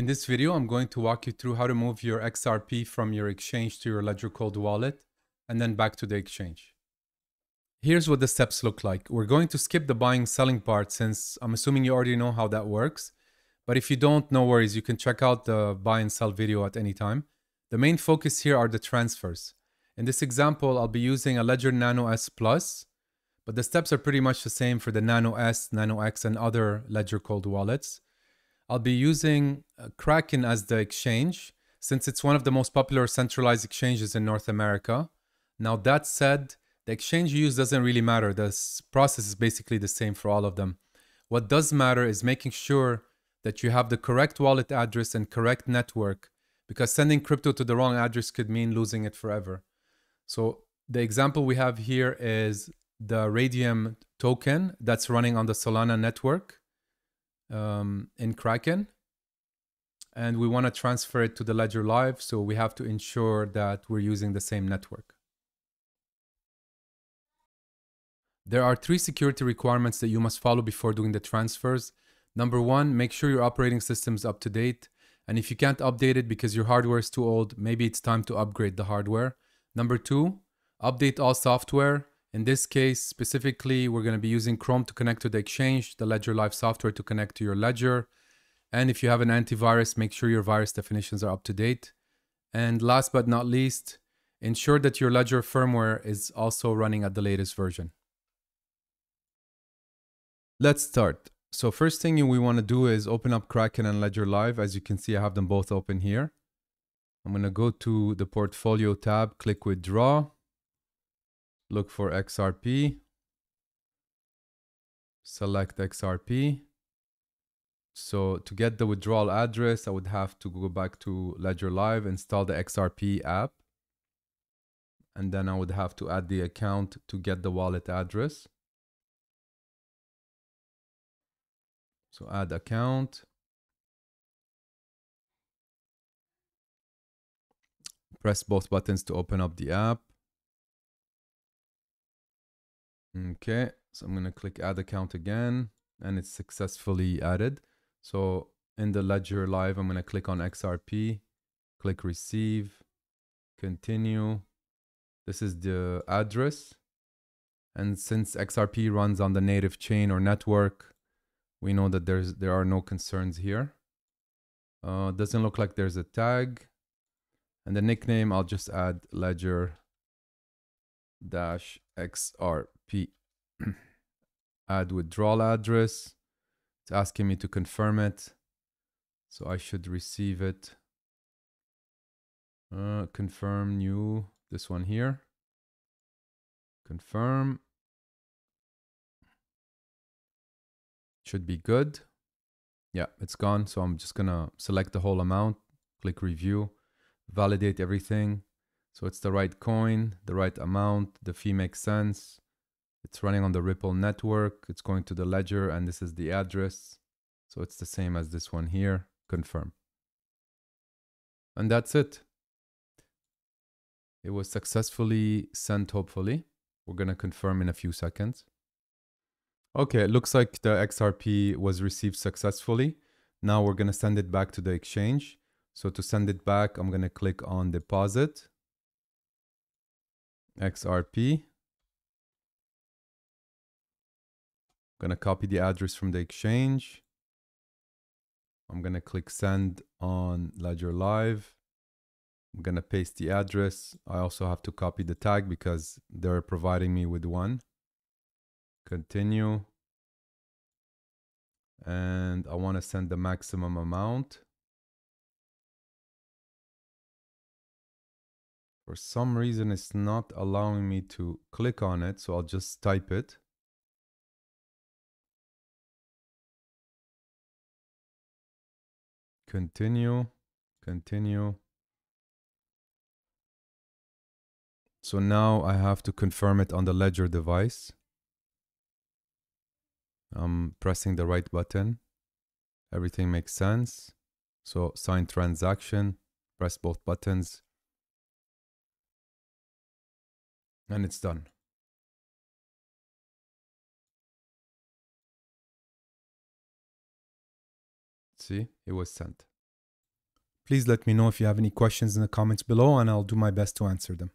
In this video, I'm going to walk you through how to move your XRP from your exchange to your Ledger Cold wallet and then back to the exchange. Here's what the steps look like. We're going to skip the buying selling part since I'm assuming you already know how that works. But if you don't, no worries, you can check out the buy and sell video at any time. The main focus here are the transfers. In this example, I'll be using a Ledger Nano S Plus, but the steps are pretty much the same for the Nano S, Nano X, and other Ledger Cold wallets. I'll be using uh, Kraken as the exchange since it's one of the most popular centralized exchanges in North America. Now, that said, the exchange you use doesn't really matter. The process is basically the same for all of them. What does matter is making sure that you have the correct wallet address and correct network because sending crypto to the wrong address could mean losing it forever. So the example we have here is the Raydium token that's running on the Solana network um, in Kraken. And we want to transfer it to the Ledger Live. So we have to ensure that we're using the same network. There are three security requirements that you must follow before doing the transfers. Number one, make sure your operating system is up to date. And if you can't update it because your hardware is too old, maybe it's time to upgrade the hardware. Number two, update all software in this case, specifically, we're going to be using Chrome to connect to the Exchange, the Ledger Live software to connect to your Ledger. And if you have an antivirus, make sure your virus definitions are up to date. And last but not least, ensure that your Ledger firmware is also running at the latest version. Let's start. So first thing we want to do is open up Kraken and Ledger Live. As you can see, I have them both open here. I'm going to go to the portfolio tab, click withdraw look for XRP, select XRP. So to get the withdrawal address, I would have to go back to Ledger Live, install the XRP app. And then I would have to add the account to get the wallet address. So add account. Press both buttons to open up the app. Okay, so I'm gonna click add account again and it's successfully added. So in the Ledger Live, I'm gonna click on XRP, click receive, continue. This is the address. And since XRP runs on the native chain or network, we know that there's there are no concerns here. Uh, doesn't look like there's a tag. And the nickname, I'll just add ledger dash XRP. Add withdrawal address. It's asking me to confirm it. So I should receive it. Uh, confirm new, this one here. Confirm. Should be good. Yeah, it's gone. So I'm just gonna select the whole amount, click review, validate everything. So it's the right coin, the right amount, the fee makes sense. It's running on the Ripple network. It's going to the ledger and this is the address. So it's the same as this one here. Confirm. And that's it. It was successfully sent, hopefully. We're going to confirm in a few seconds. Okay, it looks like the XRP was received successfully. Now we're going to send it back to the exchange. So to send it back, I'm going to click on deposit. XRP. I'm going to copy the address from the exchange. I'm going to click send on Ledger Live. I'm going to paste the address. I also have to copy the tag because they're providing me with one. Continue. And I want to send the maximum amount. For some reason, it's not allowing me to click on it, so I'll just type it. Continue, continue. So now I have to confirm it on the Ledger device. I'm pressing the right button. Everything makes sense. So sign transaction, press both buttons. And it's done. See, it was sent. Please let me know if you have any questions in the comments below and I'll do my best to answer them.